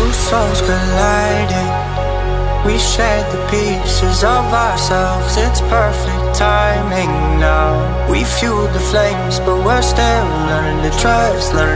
Two souls colliding. We shared the pieces of ourselves. It's perfect timing now. We fueled the flames, but we're still learning to trust. Learning